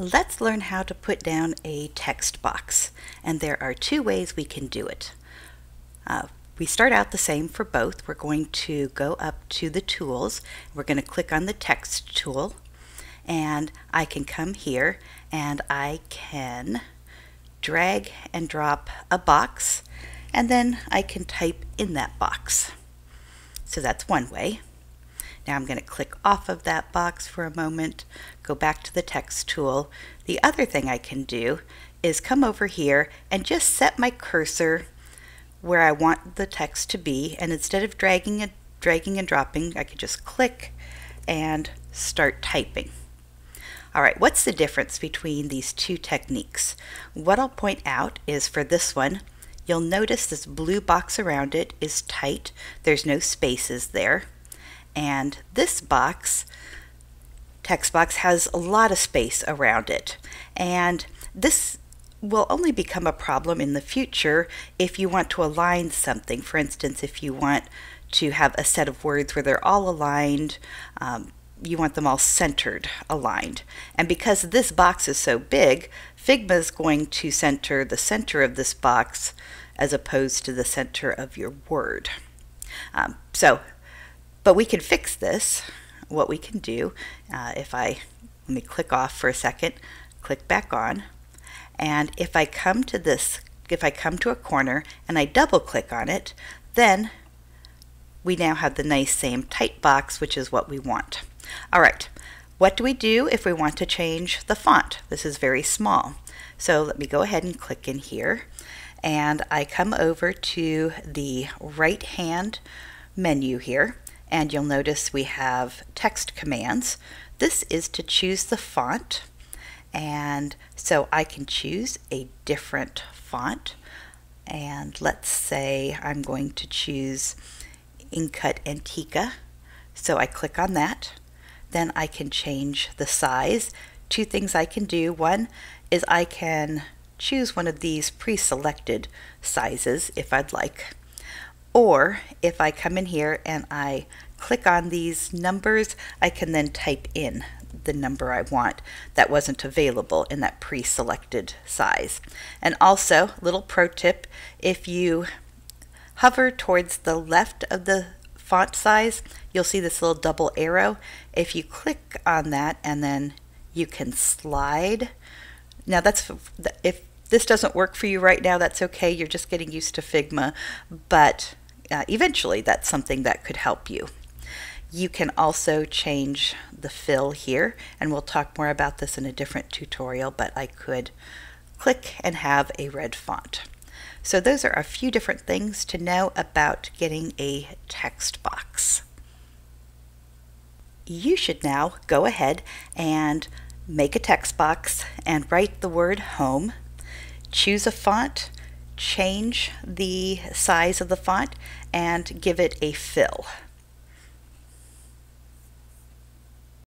Let's learn how to put down a text box. And there are two ways we can do it. Uh, we start out the same for both. We're going to go up to the tools. We're going to click on the text tool. And I can come here and I can drag and drop a box. And then I can type in that box. So that's one way. Now I'm going to click off of that box for a moment, go back to the text tool. The other thing I can do is come over here and just set my cursor where I want the text to be and instead of dragging and dragging and dropping I can just click and start typing. Alright, what's the difference between these two techniques? What I'll point out is for this one, you'll notice this blue box around it is tight. There's no spaces there. And this box, text box, has a lot of space around it. And this will only become a problem in the future if you want to align something. For instance, if you want to have a set of words where they're all aligned, um, you want them all centered, aligned. And because this box is so big, Figma is going to center the center of this box as opposed to the center of your word. Um, so but we can fix this. What we can do, uh, if I, let me click off for a second, click back on, and if I come to this, if I come to a corner and I double click on it, then we now have the nice same tight box, which is what we want. All right, what do we do if we want to change the font? This is very small. So let me go ahead and click in here and I come over to the right hand menu here and you'll notice we have text commands. This is to choose the font. And so I can choose a different font. And let's say I'm going to choose Inknut Antiqua. So I click on that. Then I can change the size. Two things I can do. One is I can choose one of these pre-selected sizes if I'd like or if I come in here and I click on these numbers, I can then type in the number I want that wasn't available in that pre-selected size. And also, little pro tip, if you hover towards the left of the font size, you'll see this little double arrow. If you click on that and then you can slide. Now that's if this doesn't work for you right now, that's okay. You're just getting used to Figma, but uh, eventually that's something that could help you. You can also change the fill here, and we'll talk more about this in a different tutorial, but I could click and have a red font. So those are a few different things to know about getting a text box. You should now go ahead and make a text box and write the word home. Choose a font, change the size of the font, and give it a fill.